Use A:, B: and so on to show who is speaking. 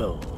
A: Ah!